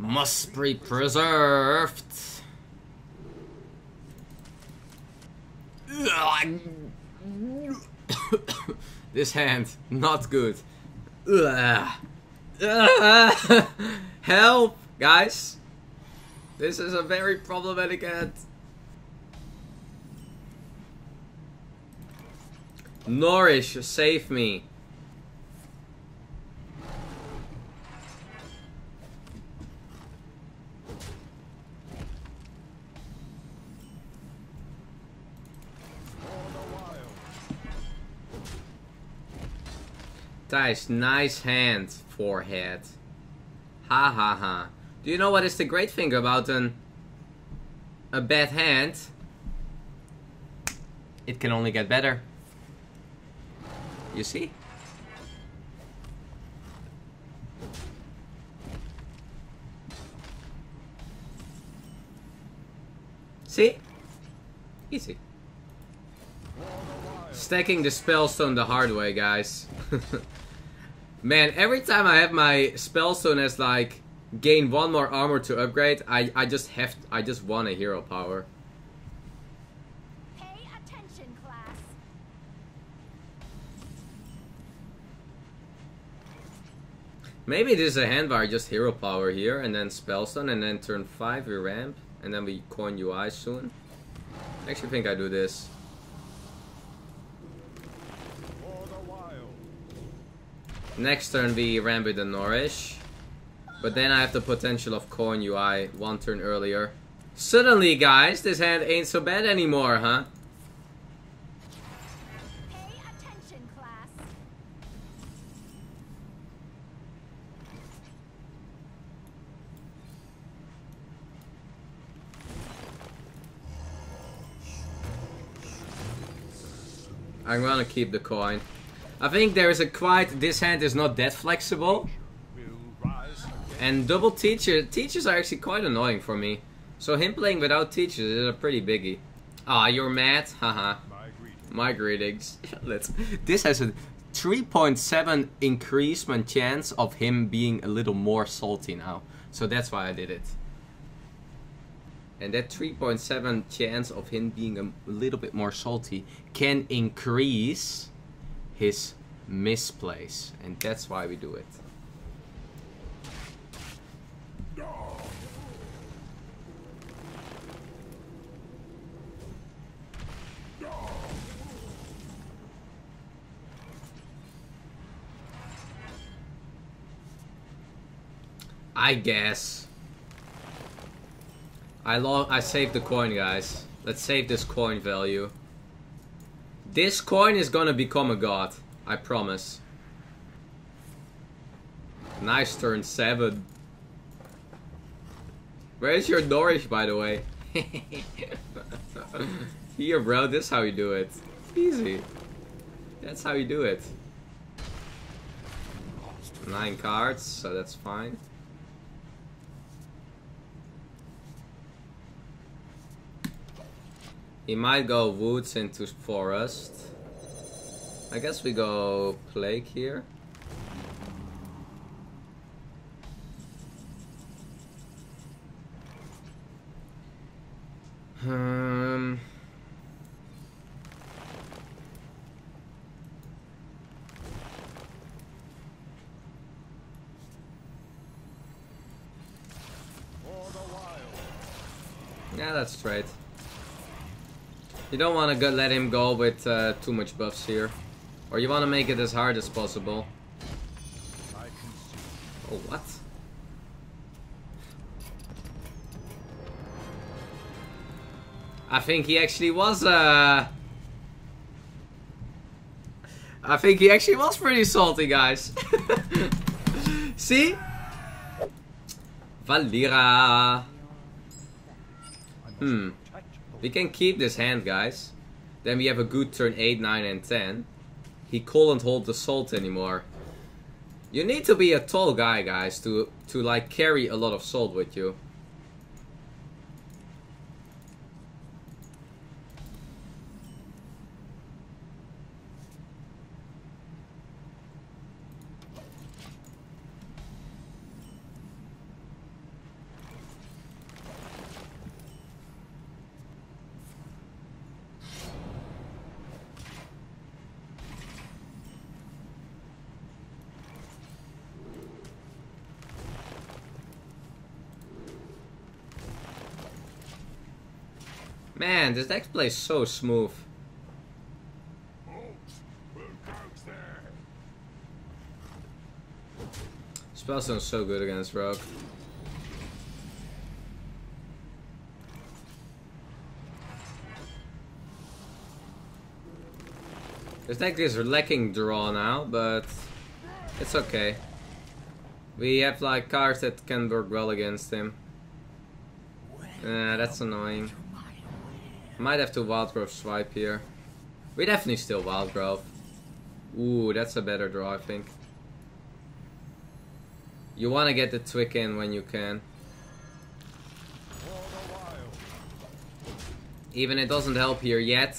Must be preserved. this hand, not good. Help, guys. This is a very problematic hand. Nourish, save me. Thijs, nice hand, forehead. Ha ha ha. Do you know what is the great thing about an a bad hand? It can only get better. You see? See? Easy. Stacking the spellstone the hard way, guys. Man, every time I have my spellstone as like gain one more armor to upgrade, I I just have I just want a hero power. Pay attention, class. Maybe this is a hand where I just hero power here and then spell spellstone and then turn five we ramp and then we coin UI soon. I actually think I do this. Next turn we with the Nourish. But then I have the potential of coin UI one turn earlier. Suddenly guys, this hand ain't so bad anymore, huh? I'm gonna keep the coin. I think there is a quite this hand is not that flexible. And double teacher teachers are actually quite annoying for me. So him playing without teachers is a pretty biggie. Ah, you're mad? Haha. My greetings. Let's this has a 3.7 increasement chance of him being a little more salty now. So that's why I did it. And that 3.7 chance of him being a little bit more salty can increase his misplace. And that's why we do it. I guess. I lo I saved the coin, guys. Let's save this coin value. This coin is gonna become a god. I promise. Nice turn 7. Where's your Nourish, by the way? Here, bro. This is how you do it. Easy. That's how you do it. Nine cards, so that's fine. He might go woods into forest. I guess we go plague here. Um. Yeah, that's straight. You don't want to let him go with uh, too much buffs here. Or you want to make it as hard as possible. Oh, what? I think he actually was, uh... I think he actually was pretty salty, guys. See? Valeera. Hmm. We can keep this hand, guys. Then we have a good turn 8, 9, and 10. He couldn't hold the salt anymore. You need to be a tall guy, guys, to, to like carry a lot of salt with you. Man, this deck plays so smooth. Spellstone so good against Rogue. This deck is lacking draw now, but it's okay. We have like cards that can work well against him. Uh, that's annoying. Might have to Wild Growth swipe here. We definitely still Wild Growth. Ooh, that's a better draw, I think. You want to get the Twig in when you can. Even it doesn't help here yet.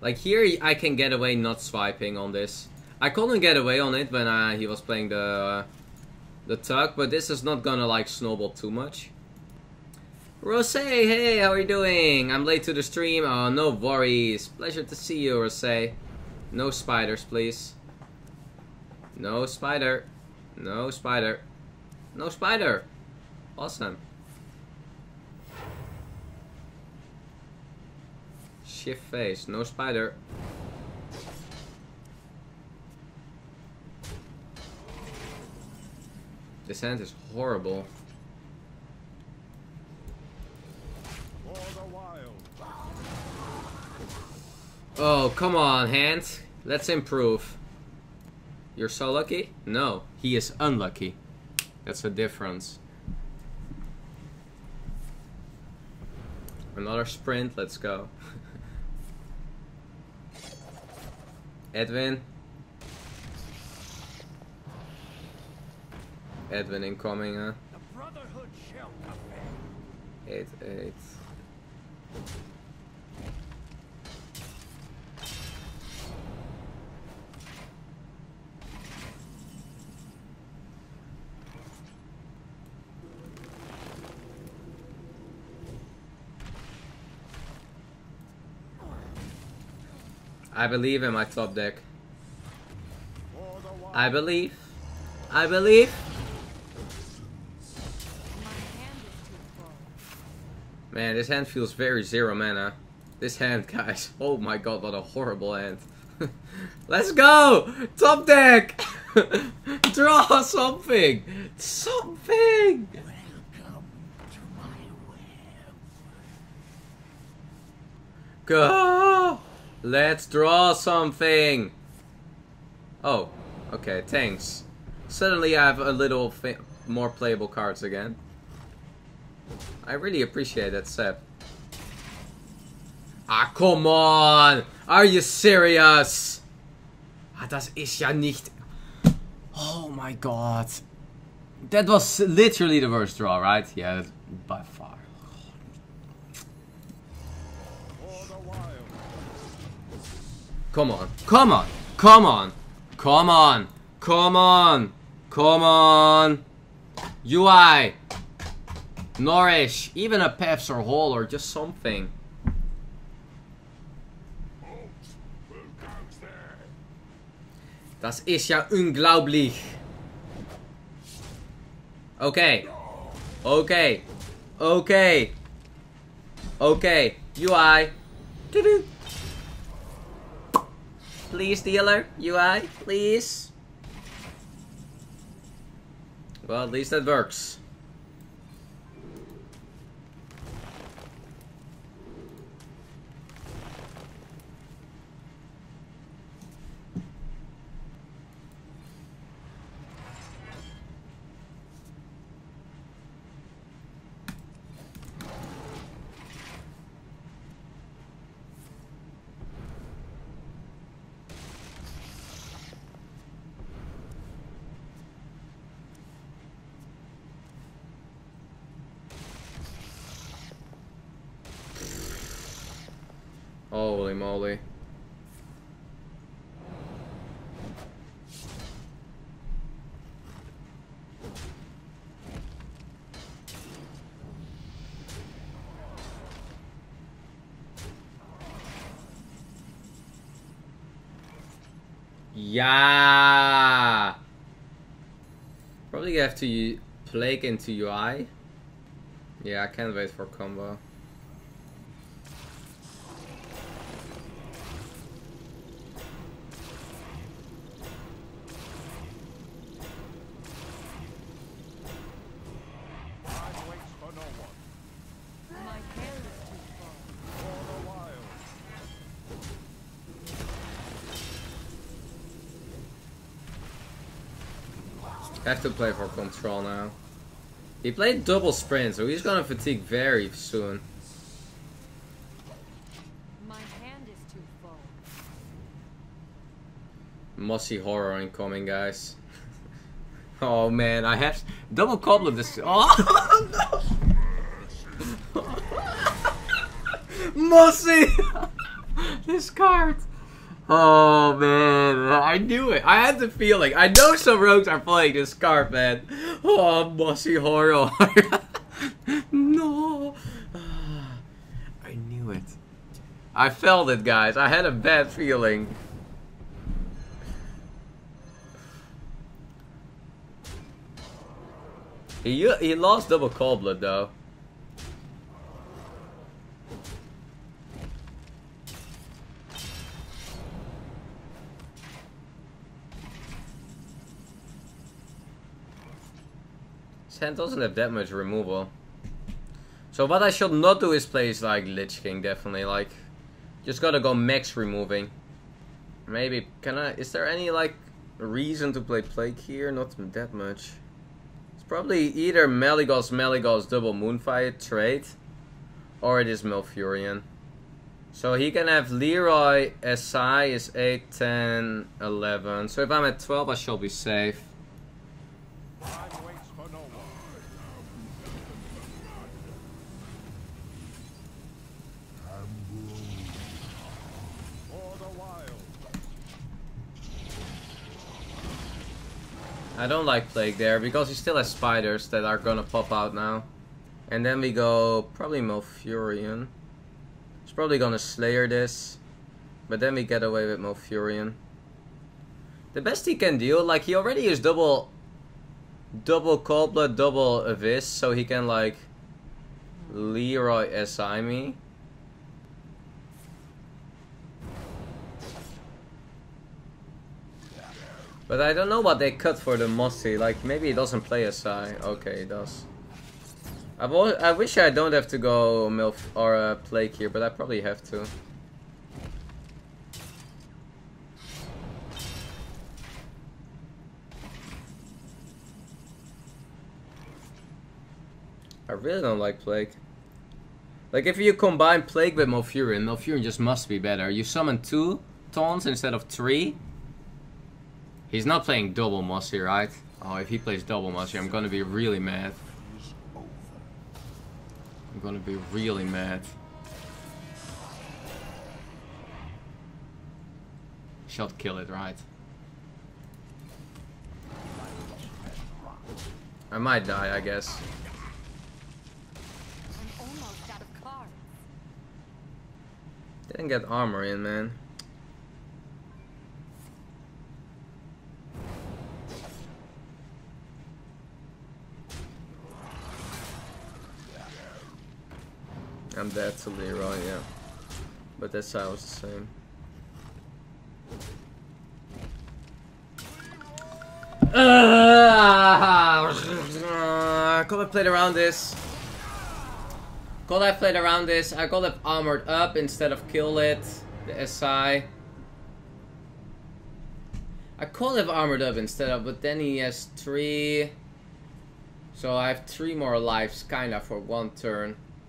Like here, I can get away not swiping on this. I couldn't get away on it when uh, he was playing the uh, the tug, but this is not gonna like snowball too much. Rose, hey, how are you doing? I'm late to the stream. Oh, no worries. Pleasure to see you, Rose. No spiders, please. No spider. No spider. No spider. Awesome. Shift face. No spider. This hand is horrible. Oh, come on, hand. Let's improve. You're so lucky? No, he is unlucky. That's the difference. Another sprint, let's go. Edwin. Edwin incoming, huh? The Brotherhood shall come. 8 8. I believe in my top deck. I believe. I believe. Man, this hand feels very zero mana. This hand, guys. Oh my god, what a horrible hand. Let's go! Top deck! Draw something! Something! Go! Let's draw something! Oh, okay, thanks. Suddenly I have a little more playable cards again. I really appreciate that, Seb. Ah, come on! Are you serious? Ah, das ist ja nicht... Oh my god. That was literally the worst draw, right? Yeah, by far. Come on. Come on. Come on. Come on. Come on. Come on. UI. Nourish. Even a Peps or Hall or just something. Das ist ja unglaublich. Okay. Okay. Okay. Okay. UI. Doo-doo. Please, dealer. UI, please. Well, at least that works. Holy moly. Yeah. Probably have to plague into UI. Yeah, I can't wait for combo. Have to play for control now. He played double sprint, so he's gonna fatigue very soon. My hand is too full. Mossy horror incoming, guys. oh man, I have double goblet this. Oh no! Mossy, this card. Oh man, I knew it. I had the feeling. I know some rogues are playing this card, man. Oh, Mossy horror. no. I knew it. I felt it, guys. I had a bad feeling. He he lost double cold blood though. His hand doesn't have that much removal. So what I should not do is play is like Lich King definitely like just gotta go max removing. Maybe can I is there any like reason to play Plague here? Not that much. It's probably either Malygos Malygos double Moonfire trade or it is Malfurion. So he can have Leeroy SI is 8, 10, 11. So if I'm at 12 I shall be safe. Time waits for no one. For the wild. I don't like Plague there because he still has spiders that are gonna pop out now. And then we go probably Malfurion. He's probably gonna Slayer this. But then we get away with Malfurion. The best he can do, like he already used double double cold blood, double abyss, so he can like Leeroy SI me. But I don't know what they cut for the Mossy. Like maybe he doesn't play SI. Okay, he does. I've I wish I don't have to go Milf or uh, Plague here, but I probably have to. I really don't like Plague. Like if you combine Plague with Malfurion, Malfurion just must be better. You summon two taunts instead of three. He's not playing double Mossy, right? Oh, if he plays double Mossy, I'm gonna be really mad. I'm gonna be really mad. Shot kill it, right? I might die, I guess. I'm almost out of cards. Didn't get armor in, man. Dead to Leeroy, yeah. But that was the same. Uh, could have played around this. Could have played around this. I could have armored up instead of kill it. The SI. I could have armored up instead of, but then he has three. So I have three more lives, kinda, for one turn.